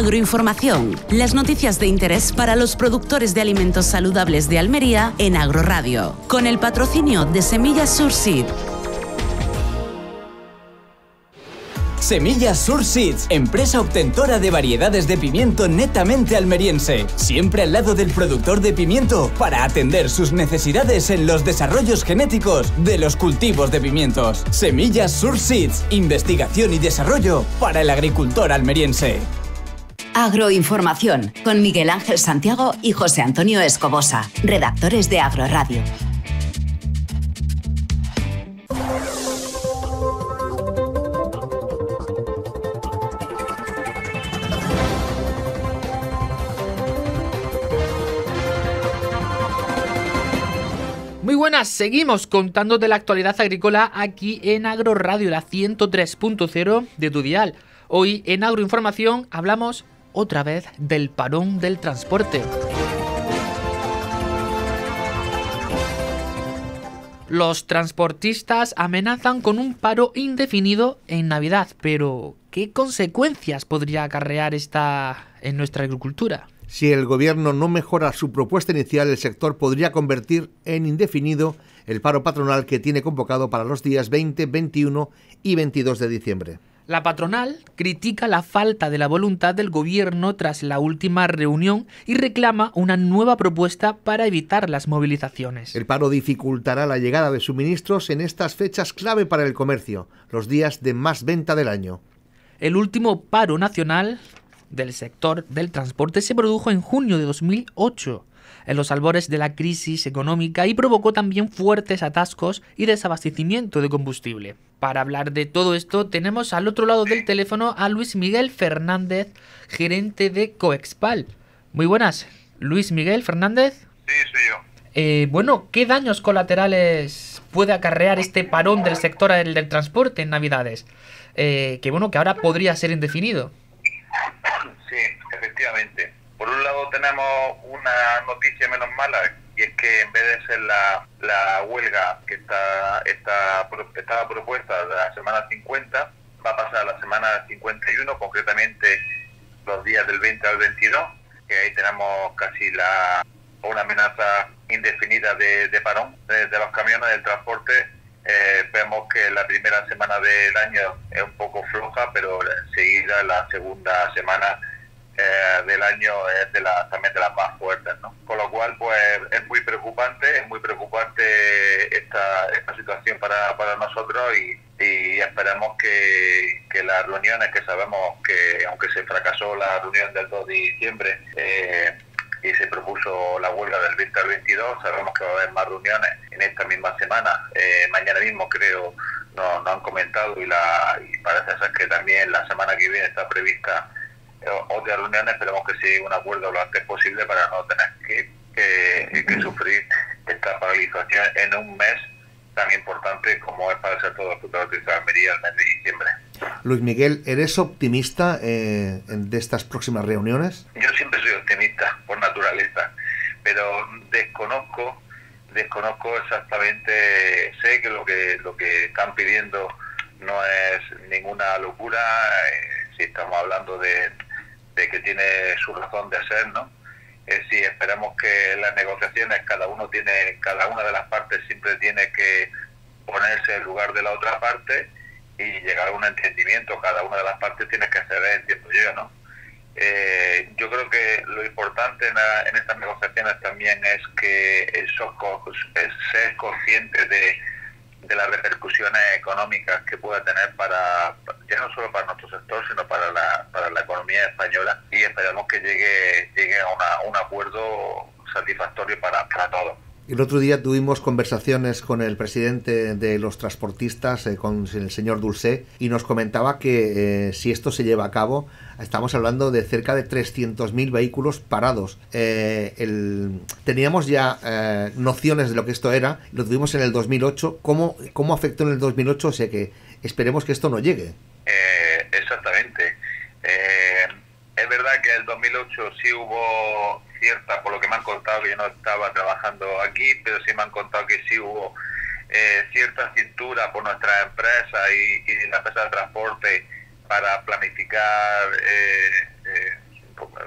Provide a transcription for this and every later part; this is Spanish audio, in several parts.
Agroinformación, las noticias de interés para los productores de alimentos saludables de Almería en Agroradio, con el patrocinio de Semillas Surseed. Semillas Sur Seeds, empresa obtentora de variedades de pimiento netamente almeriense, siempre al lado del productor de pimiento para atender sus necesidades en los desarrollos genéticos de los cultivos de pimientos. Semillas Sur Seeds, investigación y desarrollo para el agricultor almeriense. Agroinformación con Miguel Ángel Santiago y José Antonio Escobosa, redactores de Agroradio. Muy buenas, seguimos contando de la actualidad agrícola aquí en Agroradio, la 103.0 de tu dial. Hoy en Agroinformación hablamos otra vez del parón del transporte. Los transportistas amenazan con un paro indefinido en Navidad, pero ¿qué consecuencias podría acarrear esta en nuestra agricultura? Si el gobierno no mejora su propuesta inicial, el sector podría convertir en indefinido el paro patronal que tiene convocado para los días 20, 21 y 22 de diciembre. La patronal critica la falta de la voluntad del gobierno tras la última reunión y reclama una nueva propuesta para evitar las movilizaciones. El paro dificultará la llegada de suministros en estas fechas clave para el comercio, los días de más venta del año. El último paro nacional del sector del transporte se produjo en junio de 2008, en los albores de la crisis económica y provocó también fuertes atascos y desabastecimiento de combustible. Para hablar de todo esto tenemos al otro lado del teléfono a Luis Miguel Fernández, gerente de Coexpal. Muy buenas, Luis Miguel Fernández. Sí, soy yo. Eh, bueno, ¿qué daños colaterales puede acarrear este parón del sector del, del transporte en Navidades? Eh, que bueno, que ahora podría ser indefinido. Sí, efectivamente. Por un lado tenemos una noticia menos mala y es que en vez de ser la, la huelga que está, está estaba propuesta la semana 50, va a pasar a la semana 51, concretamente los días del 20 al 22, que ahí tenemos casi la una amenaza indefinida de, de parón de, de los camiones del transporte. Eh, vemos que la primera semana del año es un poco floja, pero enseguida la segunda semana eh, del año es de la, también de las más fuertes, ¿no? Con lo cual, pues es muy preocupante, es muy preocupante esta, esta situación para, para nosotros y, esperemos que, que las reuniones que sabemos que, aunque se fracasó la reunión del 2 de diciembre, eh, y se propuso la huelga del 20 al 22. Sabemos que va a haber más reuniones en esta misma semana. Eh, mañana mismo creo nos, nos han comentado y, la, y parece ser que también la semana que viene está prevista eh, otras reuniones. Esperemos que se llegue un acuerdo lo antes posible para no tener que, que, que sufrir esta paralización en un mes tan importante como es para el sector de la fruta de Almería el mes de diciembre. Luis Miguel, ¿eres optimista eh, de estas próximas reuniones? Yo siempre soy optimista por naturaleza, pero desconozco, desconozco exactamente, sé que lo que lo que están pidiendo no es ninguna locura, eh, si estamos hablando de, de que tiene su razón de ser, ¿no? Eh, si esperamos que las negociaciones cada uno tiene, cada una de las partes siempre tiene que ponerse en lugar de la otra parte y llegar a un entendimiento, cada una de las partes tiene que ceder, entiendo yo, ¿no? Eh, yo creo que lo importante en, en estas negociaciones también es que es ser consciente de, de las repercusiones económicas que pueda tener para ya no solo para nuestro sector sino para la, para la economía española y esperamos que llegue llegue a una- un acuerdo satisfactorio para, para todos. El otro día tuvimos conversaciones con el presidente de los transportistas, eh, con el señor Dulcé, y nos comentaba que eh, si esto se lleva a cabo, estamos hablando de cerca de 300.000 vehículos parados. Eh, teníamos ya eh, nociones de lo que esto era, lo tuvimos en el 2008. ¿Cómo, cómo afectó en el 2008? O sea que esperemos que esto no llegue. Exactamente. Es verdad que en el 2008 sí hubo cierta, por lo que me han contado, que yo no estaba trabajando aquí, pero sí me han contado que sí hubo eh, cierta cintura por nuestras empresas y, y la empresa de transporte para planificar eh, eh,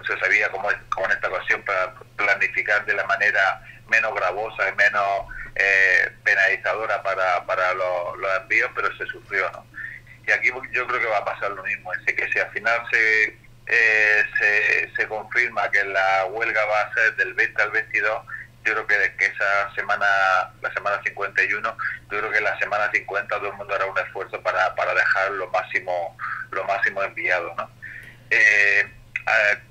se sabía como, como en esta ocasión para planificar de la manera menos gravosa y menos eh, penalizadora para, para los, envíos, pero se sufrió, ¿no? Y aquí yo creo que va a pasar lo mismo, es que si al final se, eh, se, confirma que la huelga va a ser del 20 al 22, yo creo que, que esa semana, la semana 51, yo creo que la semana 50 todo el mundo hará un esfuerzo para, para dejar lo máximo, lo máximo enviado, ¿no? Eh,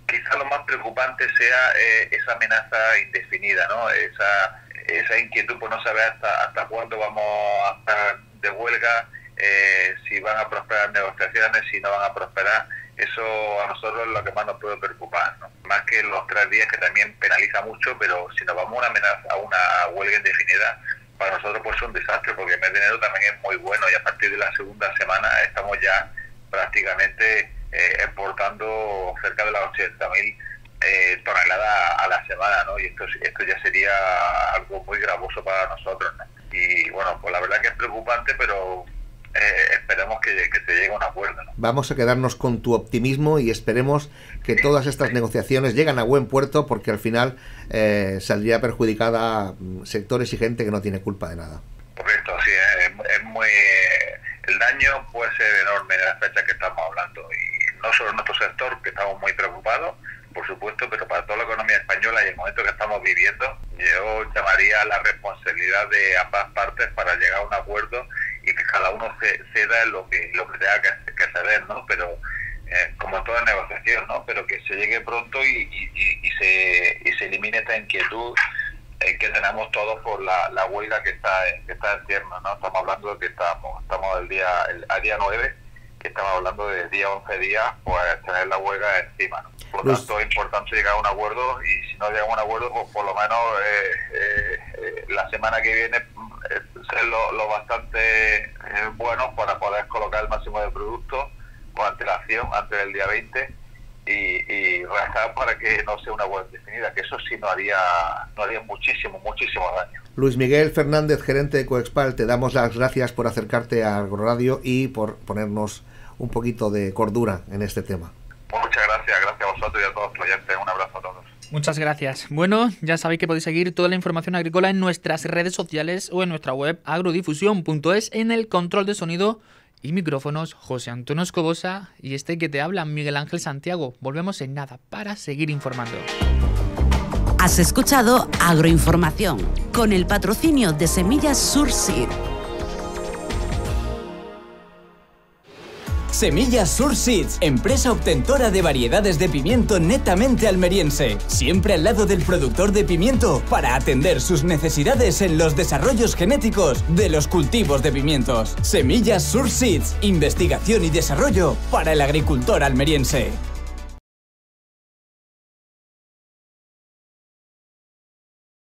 quizá lo más preocupante sea eh, esa amenaza indefinida, ¿no? Esa, esa inquietud por no saber hasta, hasta cuándo vamos a estar de huelga, eh, si van a prosperar negociaciones, si no van a prosperar. Eso a nosotros es lo que más nos puede preocupar, ¿no? más que los tres días que también penaliza mucho, pero si nos vamos a una, amenaza, a una huelga indefinida, para nosotros pues es un desastre porque el mes de enero también es muy bueno y a partir de la segunda semana estamos ya prácticamente eh, exportando cerca de las 80.000 eh, toneladas a la semana, ¿no? Y esto, esto ya sería algo muy gravoso para nosotros, Y bueno, pues la verdad que es preocupante, pero eh, esperemos que, se llegue a un acuerdo. Vamos a quedarnos con tu optimismo y esperemos que todas estas negociaciones lleguen a buen puerto porque al final eh, saldría perjudicada mm, sectores y gente que no tiene culpa de nada. Correcto, sí, es, muy... El daño puede ser enorme en la fecha que estamos hablando y no solo en nuestro sector, que estamos muy preocupados, por supuesto, pero para toda la economía española y el momento que estamos viviendo, yo llamaría a la responsabilidad de ambas partes para llegar a un acuerdo cada uno ceda lo que lo que tenga que, que ceder, ¿no? Pero eh, como toda negociación, ¿no? Pero que se llegue pronto y, y, se, y se elimine esta inquietud que tenemos todos por la, la huelga que está que está en tierno, ¿no? Estamos hablando de que estamos estamos el día el, al día 9 que estamos hablando de día 11 días, pues tener la huelga encima, ¿no? Por lo tanto, es importante llegar a un acuerdo y si no llegamos a un acuerdo, pues por lo menos eh, eh, eh, la semana que viene ser lo, bastante bueno para poder colocar el máximo de productos con antelación antes del día 20 y, y para que no sea una huelga definida, que eso sí no haría, no haría muchísimo, muchísimo daño. Luis Miguel Fernández, gerente de Coexpal, te damos las gracias por acercarte a Radio y por ponernos un poquito de cordura en este tema. Muchas gracias, gracias a vosotros y a todos los oyentes. Un abrazo a todos. Muchas gracias. Bueno, ya sabéis que podéis seguir toda la información agrícola en nuestras redes sociales o en nuestra web agrodifusión.es en el control de sonido y micrófonos José Antonio Escobosa y este que te habla Miguel Ángel Santiago. Volvemos en nada para seguir informando. Has escuchado Agroinformación con el patrocinio de Semillas Surseed Semillas Sur Seeds, empresa obtentora de variedades de pimiento netamente almeriense, siempre al lado del productor de pimiento para atender sus necesidades en los desarrollos genéticos de los cultivos de pimientos. Semillas Sur Seeds, investigación y desarrollo para el agricultor almeriense.